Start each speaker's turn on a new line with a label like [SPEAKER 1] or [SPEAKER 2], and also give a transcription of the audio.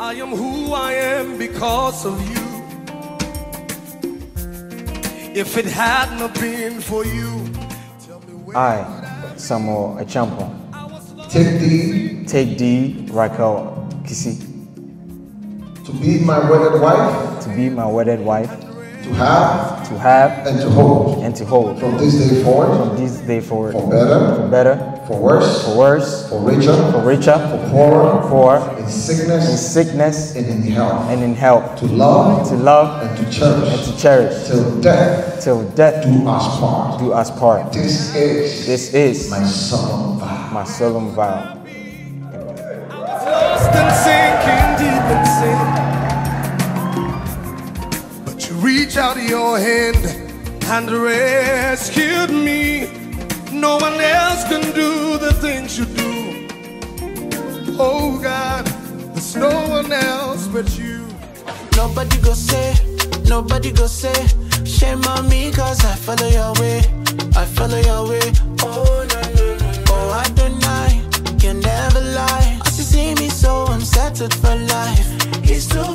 [SPEAKER 1] I am who I am because of you. If it had not been for you, tell me where
[SPEAKER 2] I, Samuel Achampo,
[SPEAKER 3] Take thee
[SPEAKER 2] take thee, Raquell Kisi,
[SPEAKER 3] to be my wedded wife,
[SPEAKER 2] to be my wedded wife,
[SPEAKER 3] to have.
[SPEAKER 2] To have.
[SPEAKER 3] And to hold.
[SPEAKER 2] and to hold.
[SPEAKER 3] From this day forward,
[SPEAKER 2] from this day forward,
[SPEAKER 3] for better,
[SPEAKER 2] for better,
[SPEAKER 3] for worse,
[SPEAKER 2] for worse,
[SPEAKER 3] for richer,
[SPEAKER 2] for richer,
[SPEAKER 3] for poorer,
[SPEAKER 2] for poor,
[SPEAKER 3] in sickness,
[SPEAKER 2] in
[SPEAKER 3] sickness
[SPEAKER 2] sickness
[SPEAKER 3] and in health,
[SPEAKER 2] and in health,
[SPEAKER 3] to love
[SPEAKER 2] to love
[SPEAKER 3] and to
[SPEAKER 2] and
[SPEAKER 3] cherish,
[SPEAKER 2] to cherish,
[SPEAKER 3] till death
[SPEAKER 2] till death
[SPEAKER 3] do us part.
[SPEAKER 2] do us part.
[SPEAKER 3] This is
[SPEAKER 2] This is
[SPEAKER 3] my solemn vow.
[SPEAKER 2] my solemn vow.
[SPEAKER 1] lost and sinking deep in sin. But you reach out your hand and rescued me. No one else can do the things you do. Oh God, there's no one else but you.
[SPEAKER 4] Nobody go say, nobody go say, shame on me cause I follow your way, I follow your way. Oh no no no, oh I don't lie, you never lie. As you see me so I'm settled for life. He's too